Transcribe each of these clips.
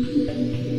Música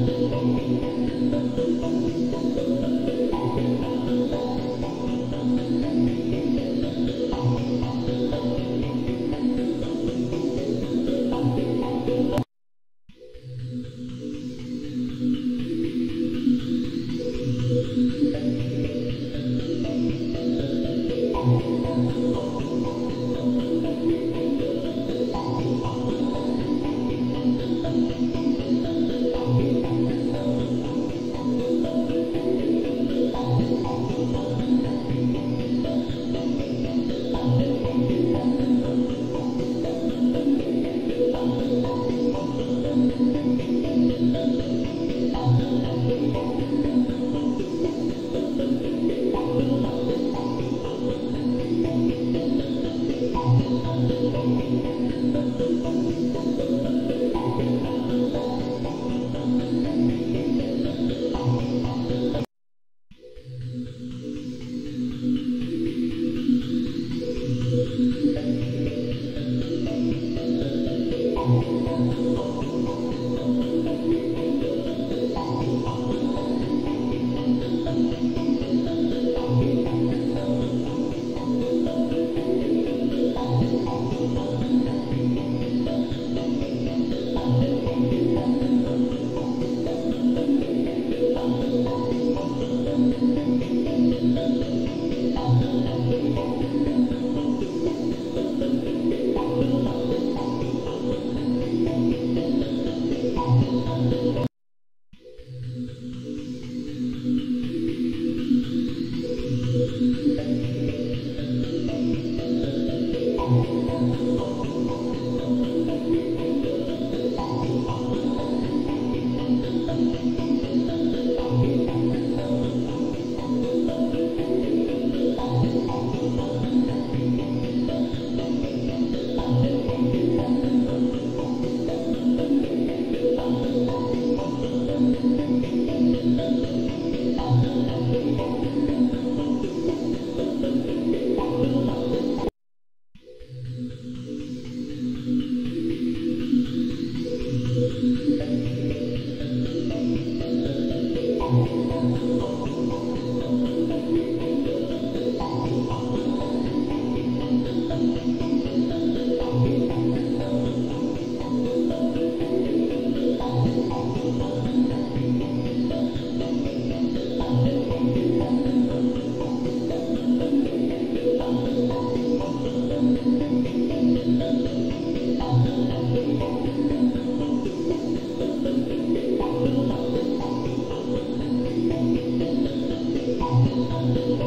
Thank mm -hmm. you.